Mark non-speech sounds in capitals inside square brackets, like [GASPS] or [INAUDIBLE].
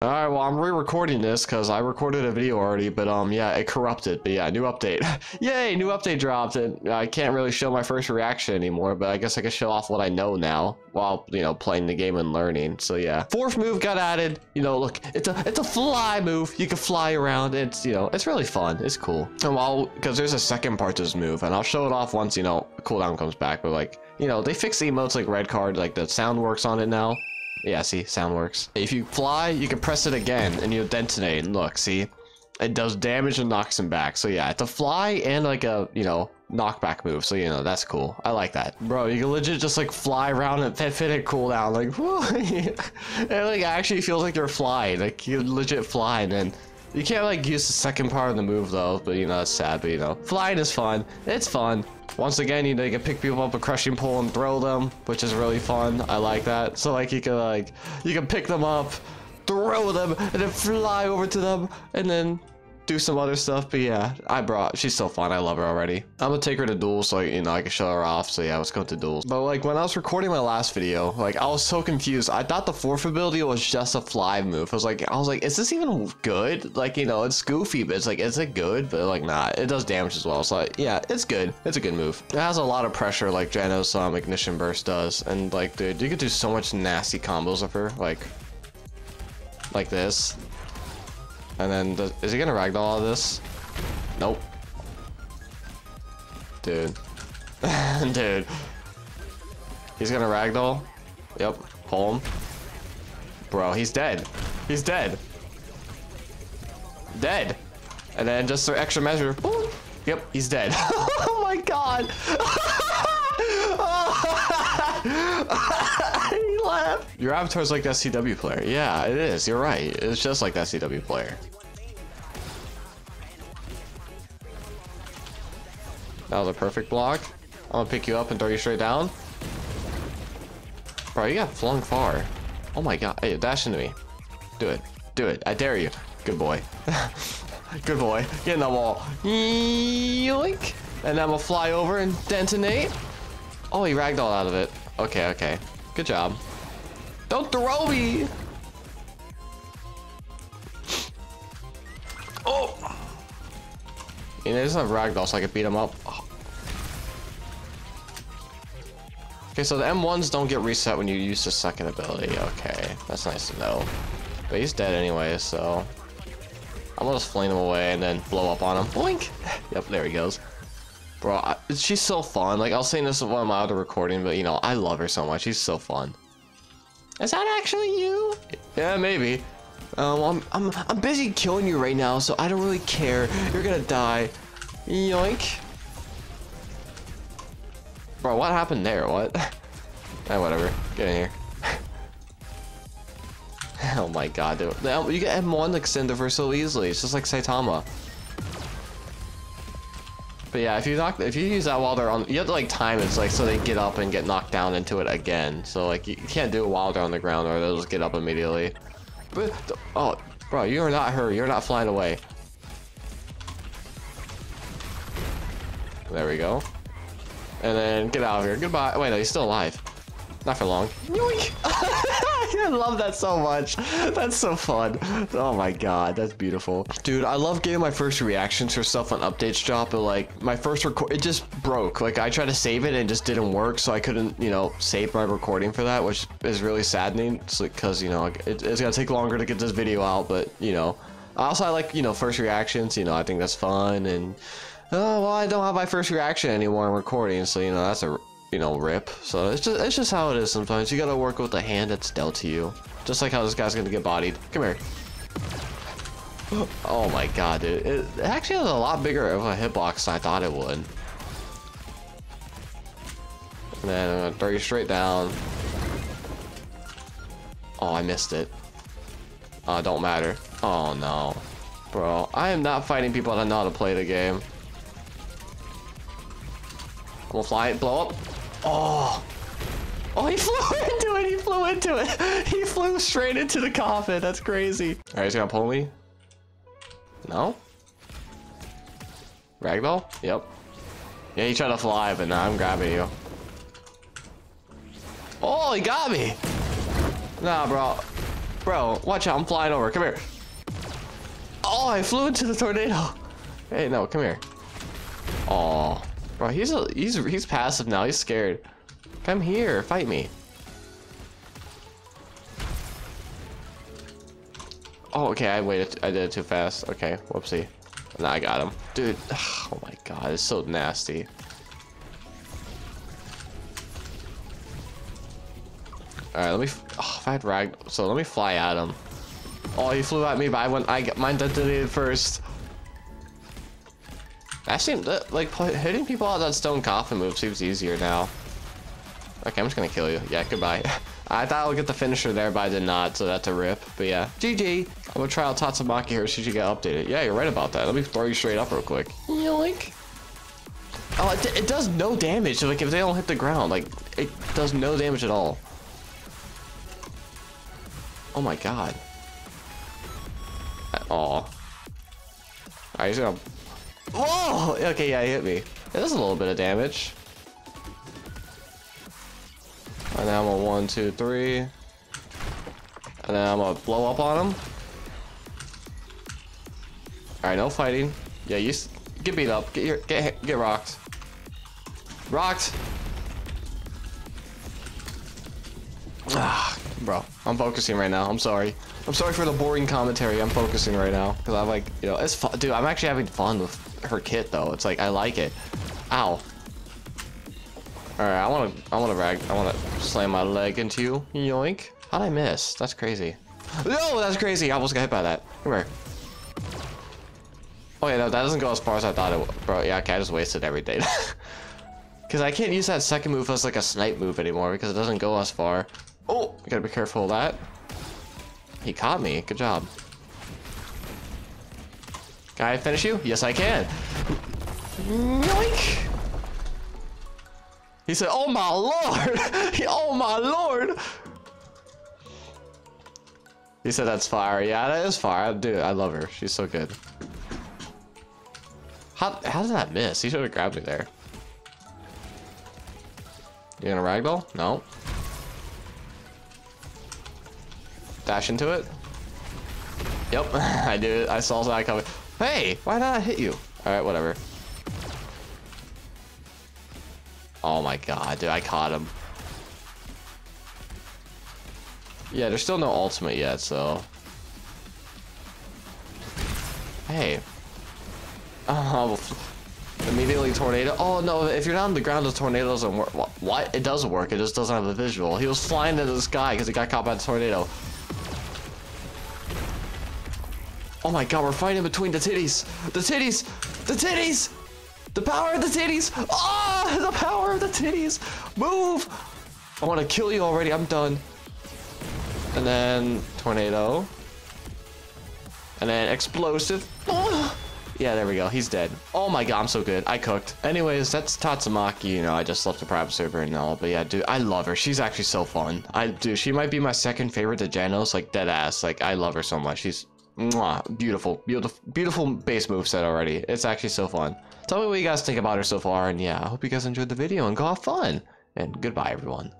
Alright, well, I'm re-recording this because I recorded a video already, but um, yeah, it corrupted. But yeah, new update. [LAUGHS] Yay, new update dropped, and I can't really show my first reaction anymore, but I guess I can show off what I know now while, you know, playing the game and learning. So yeah, fourth move got added. You know, look, it's a it's a fly move. You can fly around. It's, you know, it's really fun. It's cool. And while, because there's a second part to this move, and I'll show it off once, you know, cooldown comes back, but like, you know, they fixed the emotes like red card, like the sound works on it now. Yeah, see, sound works. If you fly, you can press it again and you'll detonate. Look, see, it does damage and knocks him back. So yeah, it's a fly and like a, you know, knockback move. So, you know, that's cool. I like that. Bro, you can legit just like fly around and fit it cooldown. Like, [LAUGHS] whoa. [LAUGHS] it like actually feels like you're flying. Like you legit fly and then you can't like use the second part of the move though, but you know, that's sad, but you know, flying is fun. It's fun. Once again, you know, you can pick people up a crushing pull and throw them, which is really fun. I like that. So like you can like, you can pick them up, throw them, and then fly over to them, and then do some other stuff. But yeah, I brought, she's so fun. I love her already. I'm gonna take her to duels so, you know, I can show her off. So yeah, let's go to duels. But like when I was recording my last video, like I was so confused. I thought the fourth ability was just a fly move. I was like, I was like, is this even good? Like, you know, it's goofy, but it's like, is it good? But like, nah, it does damage as well. So like, yeah, it's good. It's a good move. It has a lot of pressure like Genos um, Ignition Burst does. And like, dude, you could do so much nasty combos of her. Like, like this. And then, does, is he gonna ragdoll all this? Nope. Dude. [LAUGHS] Dude. He's gonna ragdoll? Yep. Pull him. Bro, he's dead. He's dead. Dead. And then just for extra measure. Boom. Yep, he's dead. [LAUGHS] oh my god. [LAUGHS] [LAUGHS] he left. Your avatar's like that CW player. Yeah, it is. You're right. It's just like that CW player. That was a perfect block. I'm gonna pick you up and throw you straight down. Bro, you got flung far. Oh my god. Hey, dash into me. Do it. Do it. I dare you. Good boy. [LAUGHS] Good boy. Get in the wall. Yoink. And then we'll fly over and detonate. Oh, he ragdolled out of it. Okay, okay. Good job. Don't throw me! Oh! You know, have ragdoll, so I can beat him up. Okay, so the M1s don't get reset when you use the second ability. Okay, that's nice to know. But he's dead anyway, so... I'm gonna just fling him away and then blow up on him. Boink! [LAUGHS] yep, there he goes. Bro, I, she's so fun. Like, I was saying this in one of my other recording, but, you know, I love her so much. She's so fun. Is that actually you? Yeah, maybe. Um, I'm, I'm, I'm busy killing you right now, so I don't really care. You're gonna die. Yoink. Bro, what happened there? What? [LAUGHS] eh, whatever. Get in here. [LAUGHS] oh my god, dude. You get M1 extender so easily. It's just like Saitama. But yeah, if you knock, if you use that while they're on, you have to like time it like so they get up and get knocked down into it again. So like you can't do it while they're on the ground or they'll just get up immediately. But oh, bro, you are not her. You're not flying away. There we go. And then get out of here. Goodbye. Wait, no, he's still alive. Not for long. [LAUGHS] I love that so much. That's so fun. Oh my god, that's beautiful. Dude, I love getting my first reactions for stuff on updates drop, but like my first record, it just broke. Like I tried to save it and it just didn't work, so I couldn't, you know, save my recording for that, which is really saddening. It's like, cause you know, it, it's gonna take longer to get this video out, but you know, also I like, you know, first reactions, you know, I think that's fun and, oh, well, I don't have my first reaction anymore in recording, so you know, that's a you know, rip. So it's just it's just how it is sometimes. You gotta work with the hand that's dealt to you. Just like how this guy's gonna get bodied. Come here. [GASPS] Oh my god, dude. It, actually has a lot bigger of a hitbox than I thought it would. And then I'm gonna throw you straight down. Oh, I missed it. Oh, don't matter. Oh no. Bro, I am not fighting people that know how to play the game. We'll fly it, blow up. Oh. Oh, he [LAUGHS] flew into it. He flew into it. He flew straight into the coffin. That's crazy. All right, he's gonna pull me. No? Ragdoll? Yep. Yeah, he tried to fly, but now I'm grabbing you. Oh, he got me. Nah, bro. Bro, watch out. I'm flying over. Come here. Oh, I flew into the tornado. Hey, no, come here. Oh, bro, he's a, he's he's passive now. He's scared. Come here, fight me. Oh, okay, I waited. I did it too fast. Okay, whoopsie. Now I got him. Dude, [SIGHS] oh my god, it's so nasty. Alright, let me... Oh, if I had rag... So let me fly at him. Oh, he flew at me, but I went... I got mine detonated first. That seemed... Like, hitting people out that stone coffin move seems easier now. Okay, I'm just gonna kill you. Yeah, goodbye. [LAUGHS] I thought I would get the finisher there, but I did not, so that's a rip. But yeah, GG. I'm gonna try out Tatsumaki here, see if you get updated. Yeah, you're right about that. Let me throw you straight up real quick. Yoink. Oh, it, it does no damage. So, like, if they don't hit the ground, like, it does no damage at all. Oh my god. Oh. Alright, he's gonna... Whoa! Okay, yeah, he hit me. It does a little bit of damage. And then I'm a one, two, three. And then I'm gonna blow up on him. Alright, no fighting. Yeah, you get beat up. Get your get get rocked. Rocked. Ah, bro, I'm focusing right now. I'm sorry. I'm sorry for the boring commentary. I'm focusing right now because I'm like, you know, it's fun, dude. I'm actually having fun with her kit though. It's like I like it. Ow. All right, I want to, I want to rag, I want to slam my leg into you. Yoink. How'd I miss? That's crazy. No, that's crazy. I almost got hit by that. Come here. Oh yeah, no, that doesn't go as far as I thought it would. Bro, yeah, okay, I just wasted everything. [LAUGHS] Because I can't use that second move as like a snipe move anymore because it doesn't go as far. Oh, gotta be careful of that. He caught me. Good job. Can I finish you? Yes, I can. Yoink! He said, oh my lord! [LAUGHS] oh my lord! He said that's fire. Yeah, that is fire. Dude, I love her. She's so good. How, how did that miss? He should have grabbed me there. You gonna ragdoll? No. Dash into it? Yep, [LAUGHS] I did. I saw that coming. Hey, why did I hit you? Alright, whatever. Oh my god, dude, I caught him. Yeah, there's still no ultimate yet, so... Hey. Oh, [LAUGHS] immediately tornado. Oh no, if you're not on the ground, the tornado doesn't work. What? It does work, it just doesn't have a visual. He was flying into the sky because he got caught by the tornado. Oh my god, we're fighting between the titties. The titties! The titties! The power of the titties! Oh, the power of the titties! Move! I want to kill you already. I'm done. And then tornado. And then explosive. [GASPS] Yeah, there we go. He's dead. Oh my god, I'm so good. I cooked. Anyways, that's Tatsumaki. You know, I just left the private server and all. But yeah, dude, I love her. She's actually so fun. I do. She might be my second favorite to Genos. Like, dead ass. Like, I love her so much. She's mwah, beautiful. Beautiful, beautiful base move set already. It's actually so fun. Tell me what you guys think about her so far, and yeah, I hope you guys enjoyed the video and go have fun. And goodbye, everyone.